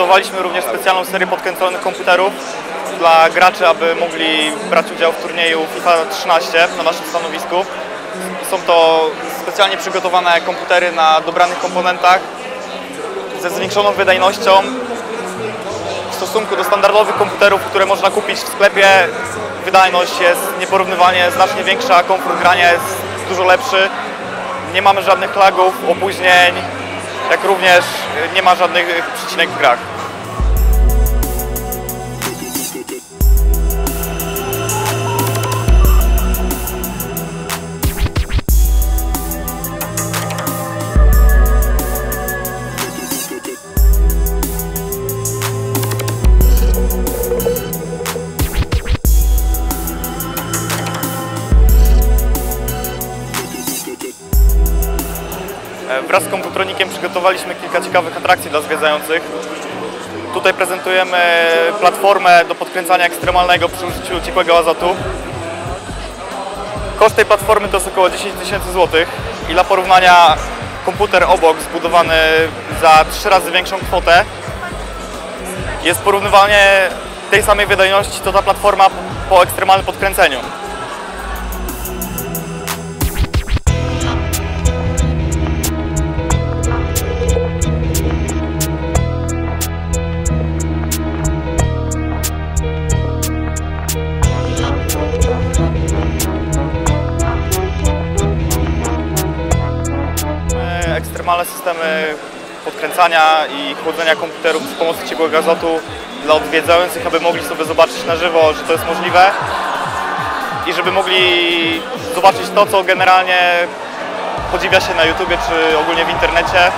Przygotowaliśmy również specjalną serię podkręconych komputerów dla graczy, aby mogli brać udział w turnieju FIFA 13 na naszym stanowisku. Są to specjalnie przygotowane komputery na dobranych komponentach ze zwiększoną wydajnością w stosunku do standardowych komputerów, które można kupić w sklepie. Wydajność jest nieporównywalnie znacznie większa, komfort grania jest dużo lepszy. Nie mamy żadnych lagów, opóźnień, jak również nie ma żadnych przycinek w grach. Wraz z komputronikiem przygotowaliśmy kilka ciekawych atrakcji dla zwiedzających. Tutaj prezentujemy platformę do podkręcania ekstremalnego przy użyciu ciekłego azotu. Koszt tej platformy to jest około 10 tysięcy złotych i dla porównania komputer obok zbudowany za 3 razy większą kwotę jest porównywalnie tej samej wydajności co ta platforma po ekstremalnym podkręceniu. Systemy podkręcania i chłodzenia komputerów przy pomocy ciekłego azotu dla odwiedzających, aby mogli sobie zobaczyć na żywo, że to jest możliwe i żeby mogli zobaczyć to, co generalnie podziwia się na YouTubie czy ogólnie w internecie.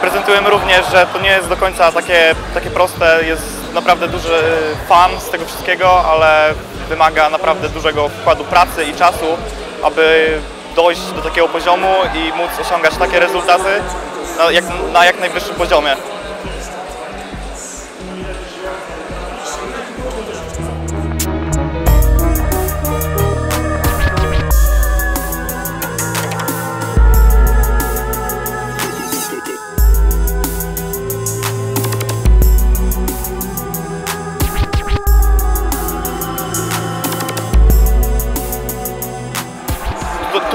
Prezentujemy również, że to nie jest do końca takie, takie proste, jest naprawdę duży fan z tego wszystkiego, ale wymaga naprawdę dużego wkładu pracy i czasu, aby dojść do takiego poziomu i móc osiągać takie rezultaty na jak, na jak najwyższym poziomie.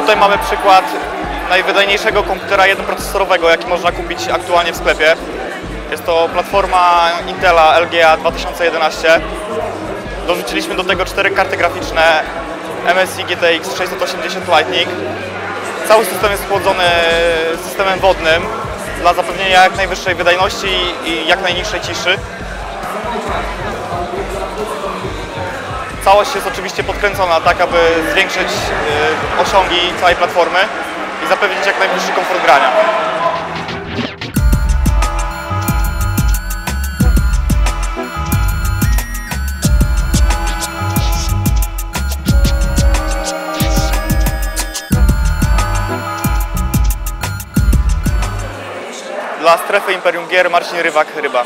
Tutaj mamy przykład najwydajniejszego komputera jednoprocesorowego, jaki można kupić aktualnie w sklepie. Jest to platforma Intela LGA 2011. Dorzuciliśmy do tego cztery karty graficzne MSI GTX 680 Lightning. Cały system jest chłodzony systemem wodnym dla zapewnienia jak najwyższej wydajności i jak najniższej ciszy. Całość jest oczywiście podkręcona tak, aby zwiększyć y, osiągi całej platformy i zapewnić jak najwyższy komfort grania. Dla strefy Imperium Gier Marcin Rybak, Ryba.